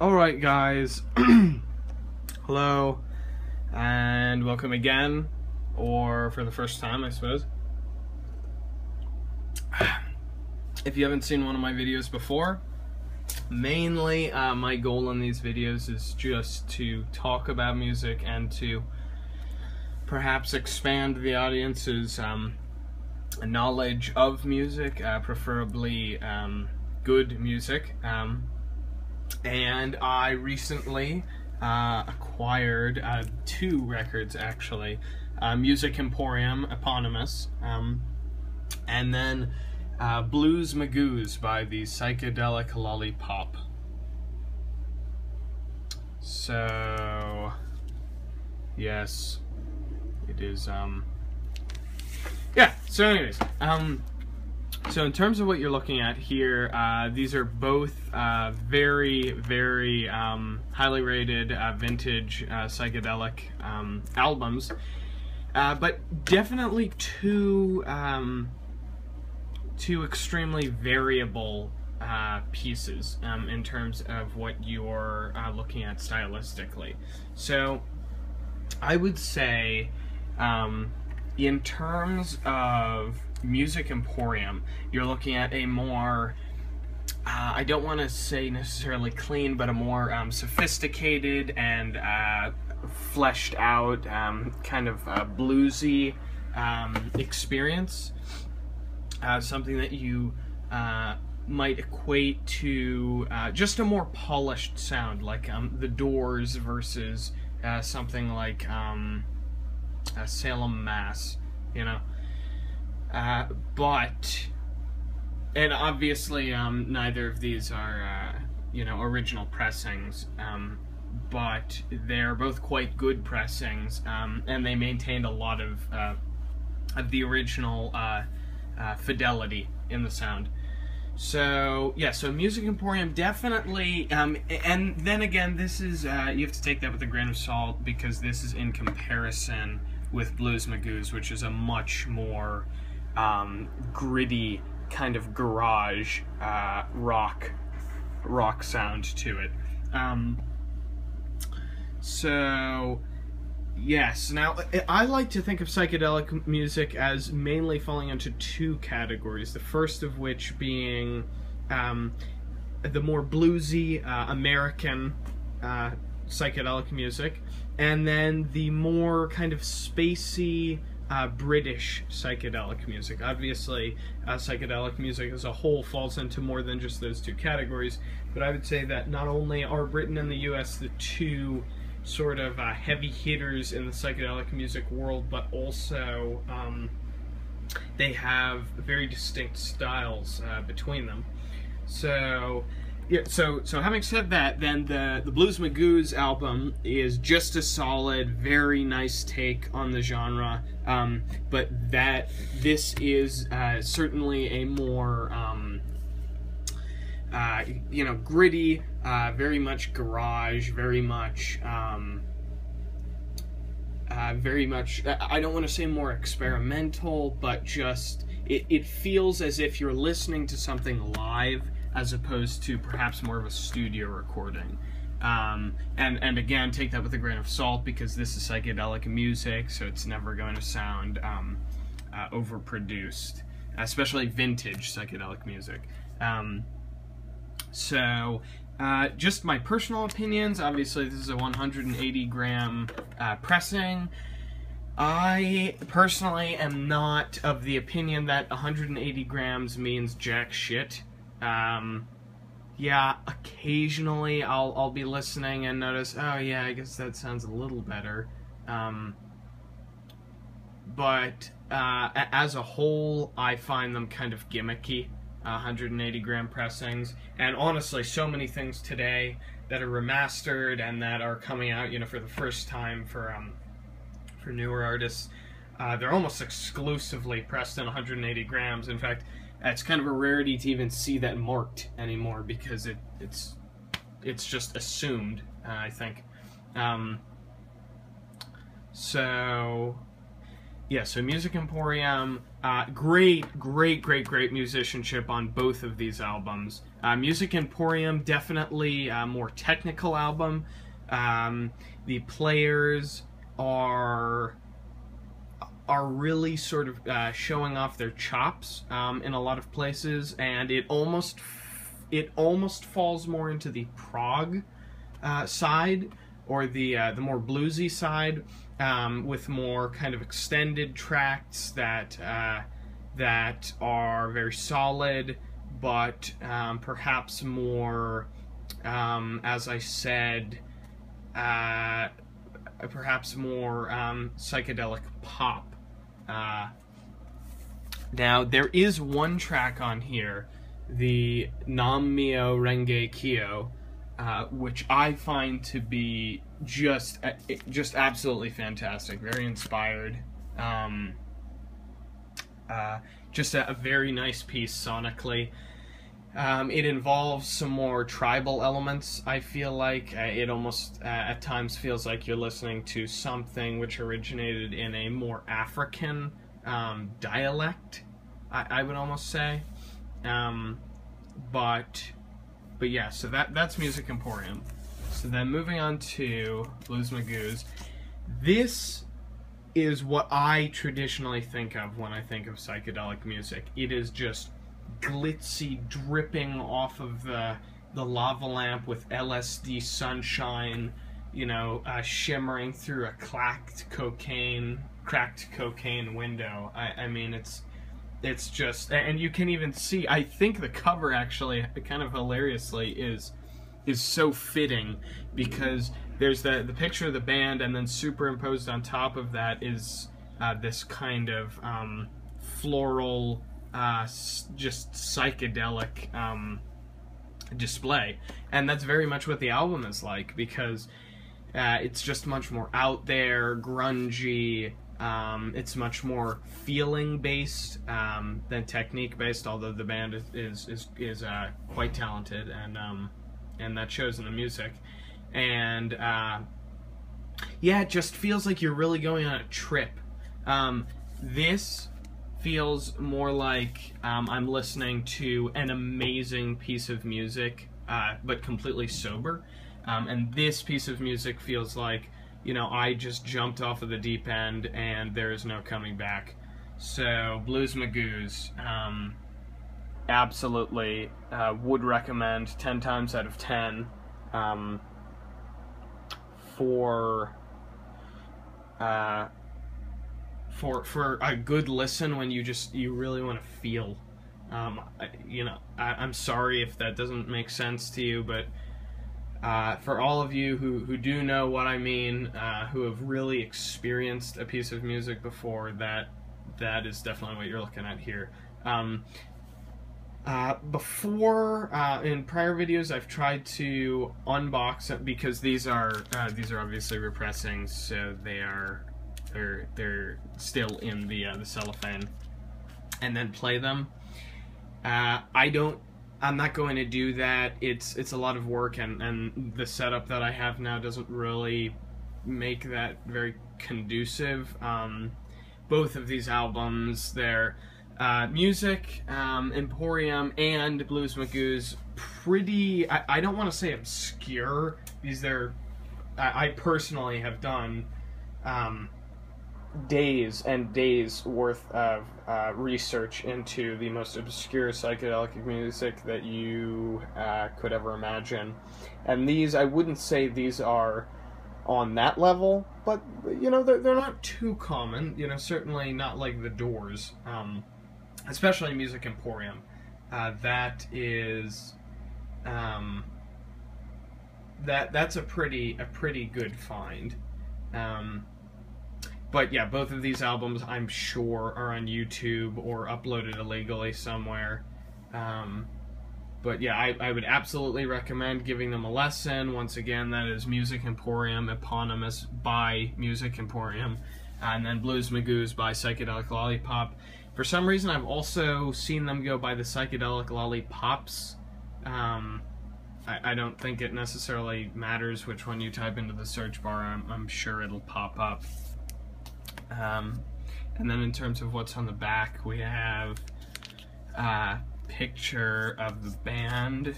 Alright guys, hello, and welcome again, or for the first time I suppose. If you haven't seen one of my videos before, mainly uh, my goal in these videos is just to talk about music and to perhaps expand the audience's um, knowledge of music, uh, preferably um, good music. Um, and I recently uh, acquired uh, two records actually uh, Music Emporium eponymous, um, and then uh, Blues Magoos by the Psychedelic Lollipop. So, yes, it is, um, yeah, so anyways, um, so in terms of what you're looking at here, uh, these are both uh, very, very um, highly rated uh, vintage uh, psychedelic um, albums, uh, but definitely two um, two extremely variable uh, pieces um, in terms of what you're looking at stylistically. So I would say um, in terms of Music Emporium, you're looking at a more, uh, I don't want to say necessarily clean, but a more um, sophisticated and uh, fleshed out, um, kind of uh, bluesy um, experience. Uh, something that you uh, might equate to uh, just a more polished sound, like um, the Doors versus something like um, Salem, Mass. You know. Uh, but, and obviously, um, neither of these are, uh, you know, original pressings, um, but they're both quite good pressings, um, and they maintained a lot of, uh, of the original uh, uh, fidelity in the sound. So yeah, so Music Emporium definitely, um, and then again, this is uh, you have to take that with a grain of salt because this is in comparison with Blues Magoos, which is a much more um, gritty kind of garage uh, rock rock sound to it. Um, so yes, now I like to think of psychedelic music as mainly falling into two categories. The first of which being um, the more bluesy uh, American uh, psychedelic music, and then the more kind of spacey uh, British psychedelic music. Obviously, uh, psychedelic music as a whole falls into more than just those two categories, but I would say that not only are Britain and the US the two sort of uh, heavy hitters in the psychedelic music world, but also um, they have very distinct styles uh, between them. So, yeah, so so having said that, then the the Blues Magoos album is just a solid, very nice take on the genre. Um, but that this is uh, certainly a more um, uh, you know gritty, uh, very much garage, very much. Um, uh, very much, I don't want to say more experimental, but just it, it feels as if you're listening to something live as opposed to perhaps more of a studio recording. Um, and and again, take that with a grain of salt because this is psychedelic music, so it's never going to sound um, uh, overproduced, especially vintage psychedelic music. Um, so, uh, just my personal opinions. Obviously, this is a 180 gram uh, pressing. I personally am not of the opinion that 180 grams means jack shit. Um, yeah, occasionally I'll I'll be listening and notice, oh yeah, I guess that sounds a little better. Um, but uh, as a whole, I find them kind of gimmicky. 180 gram pressings, and honestly, so many things today that are remastered and that are coming out, you know, for the first time for um, for newer artists. Uh, they're almost exclusively pressed in 180 grams. In fact, it's kind of a rarity to even see that marked anymore because it it's it's just assumed. Uh, I think. Um, so yeah, so Music Emporium, uh, great, great, great, great musicianship on both of these albums. Uh, Music Emporium, definitely a more technical album. Um, the players are are really sort of uh, showing off their chops um, in a lot of places, and it almost it almost falls more into the prog uh, side or the uh, the more bluesy side um, with more kind of extended tracks that uh, that are very solid, but um, perhaps more, um, as I said, uh, perhaps more um, psychedelic pop. Uh, now there is one track on here, the Nam Mio Renge Kyo, uh, which I find to be just uh, just absolutely fantastic, very inspired. Um, uh, just a, a, very nice piece sonically. Um, it involves some more tribal elements. I feel like uh, it almost uh, at times feels like you're listening to something which originated in a more African um, dialect. I, I, would almost say, um, but but yeah. So that that's Music Emporium. So then moving on to Blues Magoos. This is what I traditionally think of when I think of psychedelic music. It is just glitzy, dripping off of the the lava lamp with LSD sunshine, you know, uh, shimmering through a cracked cocaine, cracked cocaine window. I, I mean, it's it's just, and you can even see. I think the cover actually, kind of hilariously, is is so fitting because there's the the picture of the band, and then superimposed on top of that is uh, this kind of um, floral, uh, just psychedelic um, display, and that's very much what the album is like because uh, it's just much more out there, grungy. Um, it's much more feeling based um, than technique based, although the band is is is, is uh, quite talented and um, and that shows in the music. And uh, yeah, it just feels like you're really going on a trip. Um, this feels more like um, I'm listening to an amazing piece of music, uh, but completely sober. Um, and this piece of music feels like, you know, I just jumped off of the deep end and there is no coming back. So, Blues Magoos. Um, absolutely uh, would recommend 10 times out of 10 um, for uh, for for a good listen when you just you really want to feel um, you know I, am sorry if that doesn't make sense to you but uh, for all of you who, who do know what I mean, uh, who have really experienced a piece of music before, that that is definitely what you're looking at here. Um, uh, before uh, in prior videos, I've tried to unbox it because these are uh, these are obviously repressing, so they are they're they're still in the uh, the cellophane, and then play them. Uh, I don't. I'm not going to do that. It's it's a lot of work, and and the setup that I have now doesn't really make that very conducive. Um, both of these albums, they're uh, music, um, Emporium, and Blues Magoos, pretty, I, I don't want to say obscure, because they're, I, I personally have done um, days and days worth of uh, research into the most obscure psychedelic music that you uh, could ever imagine. And these, I wouldn't say these are on that level, but, you know, they're, they're not too common. You know, certainly not like the Doors. Um, especially Music Emporium. Uh, that is, um, that that's a pretty a pretty good find. Um, but yeah, both of these albums I'm sure are on YouTube or uploaded illegally somewhere. Um, but yeah, I, I would absolutely recommend giving them a lesson. Once again, that is Music Emporium, eponymous by Music Emporium, and then Blues Magoos by Psychedelic Lollipop. For some reason, I've also seen them go by the psychedelic lollipops. Um, I, I, don't think it necessarily matters which one you type into the search bar. I'm, I'm sure it'll pop up. Um, And then in terms of what's on the back, we have a picture of the band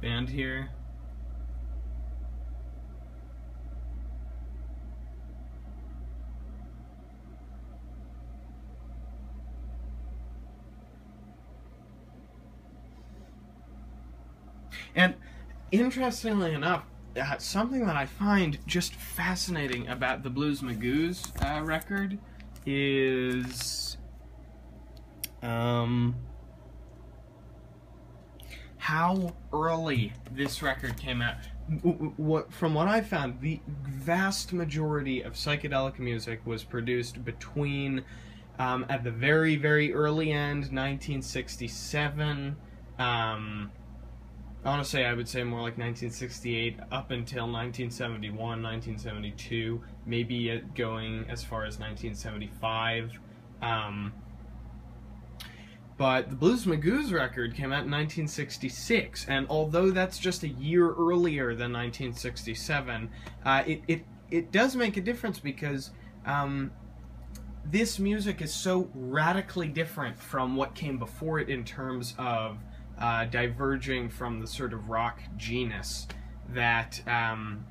band here. And interestingly enough, uh, something that I find just fascinating about the Blues Magoos uh, record is um, how early this record came out. What, from what I found, the vast majority of psychedelic music was produced between, um, at the very, very early end, 1967. Um, honestly, I would say more like 1968 up until 1971, 1972, maybe going as far as 1975. Um, but the Blues Magoos record came out in 1966, and although that's just a year earlier than 1967, uh, it, it, it does make a difference because um, this music is so radically different from what came before it in terms of uh, diverging from the sort of rock genus that um,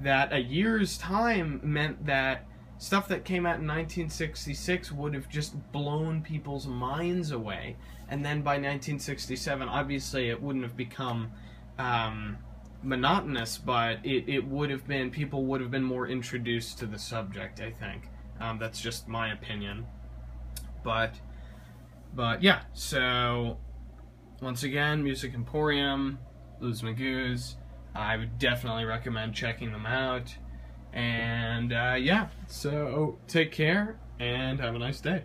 that a year's time meant that stuff that came out in 1966 would have just blown people's minds away. And then by 1967 obviously it wouldn't have become um, monotonous but it, it would have been people would have been more introduced to the subject i think. Um, that's just my opinion. But but yeah, so once again, Music Emporium, Blues Magoos. I would definitely recommend checking them out. And uh, yeah, so take care and have a nice day.